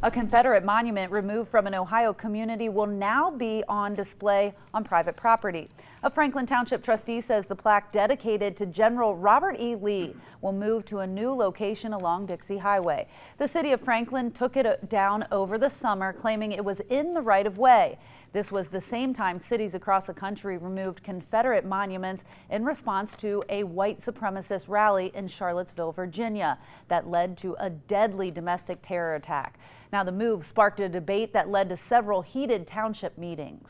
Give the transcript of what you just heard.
A Confederate monument removed from an Ohio community will now be on display on private property. A Franklin Township trustee says the plaque dedicated to General Robert E. Lee will move to a new location along Dixie Highway. The city of Franklin took it uh, down over the summer, claiming it was in the right of way. This was the same time cities across the country removed Confederate monuments in response to a white supremacist rally in Charlottesville, Virginia that led to a deadly domestic terror attack. Now, the move sparked a debate that led to several heated township meetings.